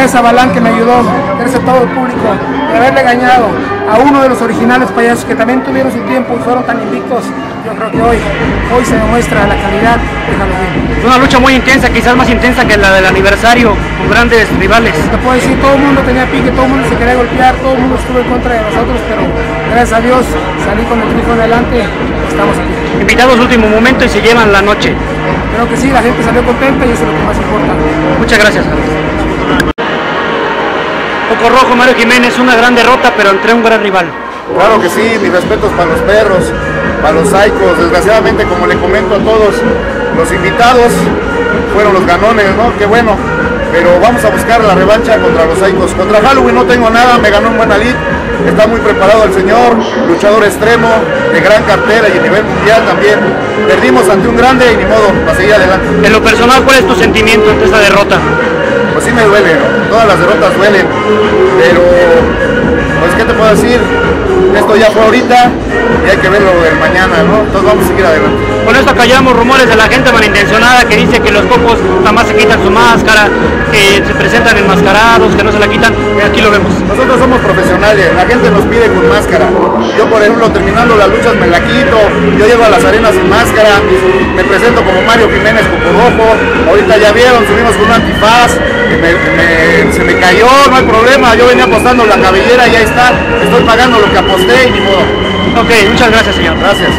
gracias a Balán que me ayudó, gracias a todo el público, de haberle engañado a uno de los originales payasos que también tuvieron su tiempo y fueron tan invictos. Yo creo que hoy, hoy se demuestra la calidad de Halloween. Una lucha muy intensa, quizás más intensa que la del aniversario, con grandes rivales. Te puedo decir, todo el mundo tenía pique, todo el mundo se quería golpear, todo el mundo estuvo en contra de nosotros, pero gracias a Dios salí con el triunfo adelante, estamos aquí. Invitados último momento y se llevan la noche. Creo que sí, la gente salió contenta y eso es lo que más importa. Muchas gracias. Poco Rojo, Mario Jiménez, una gran derrota, pero entre un gran rival. Claro que sí, mis respetos para los perros, para los saicos. Desgraciadamente, como le comento a todos, los invitados fueron los ganones, ¿no? Qué bueno. Pero vamos a buscar la revancha contra los saicos. Contra Halloween no tengo nada, me ganó un buen alid. Está muy preparado el señor, luchador extremo, de gran cartera y a nivel mundial también. Perdimos ante un grande y ni modo, para seguir adelante. En lo personal, ¿cuál es tu sentimiento ante esta derrota? Pues sí me duele, ¿no? todas las derrotas duelen, pero pues qué te puedo decir, esto ya fue ahorita y hay que verlo del mañana, ¿no? Entonces vamos a seguir adelante. Con esto callamos rumores de la gente malintencionada que dice que los cocos nada más se quitan su máscara, que se presentan enmascarados, que no se la quitan, y aquí lo vemos. Nosotros somos profesionales, la gente nos pide con máscara. Yo por ejemplo terminando las luchas me la quito, yo llego a las arenas sin máscara, me presento como Mario Jiménez Rojo, ahorita ya vieron, subimos con un antifaz, me- me- se me cayó, no hay problema, yo venía apostando la cabellera y ahí está, estoy pagando lo que aposté y ni modo. Ok, muchas gracias señor. Gracias.